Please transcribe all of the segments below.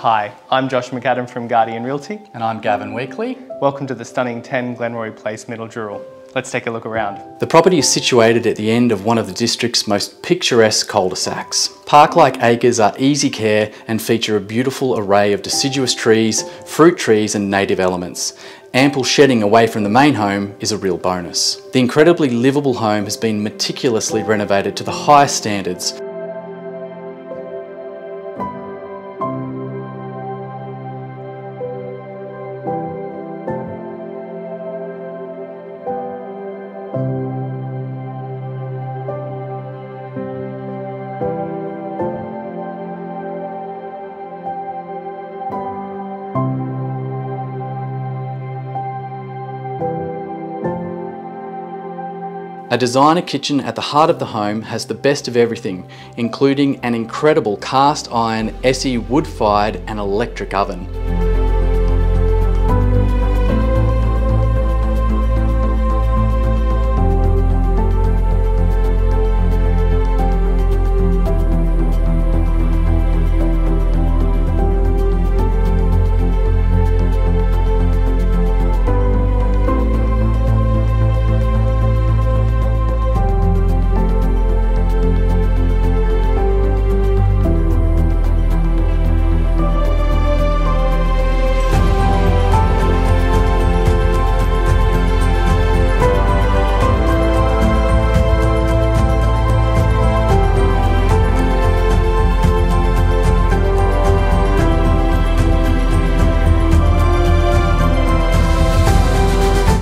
Hi, I'm Josh McAdam from Guardian Realty. And I'm Gavin Weekly. Welcome to the stunning 10 Glenroy Place, Middle Dural. Let's take a look around. The property is situated at the end of one of the district's most picturesque cul-de-sacs. Park-like acres are easy care and feature a beautiful array of deciduous trees, fruit trees and native elements. Ample shedding away from the main home is a real bonus. The incredibly livable home has been meticulously renovated to the highest standards A designer kitchen at the heart of the home has the best of everything, including an incredible cast iron ESSE wood-fired and electric oven.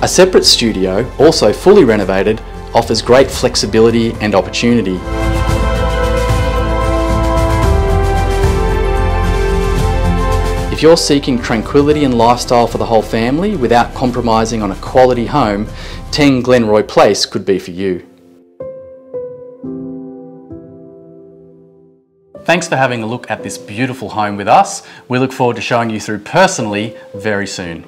A separate studio, also fully renovated, offers great flexibility and opportunity. If you're seeking tranquility and lifestyle for the whole family without compromising on a quality home, 10 Glenroy Place could be for you. Thanks for having a look at this beautiful home with us. We look forward to showing you through personally very soon.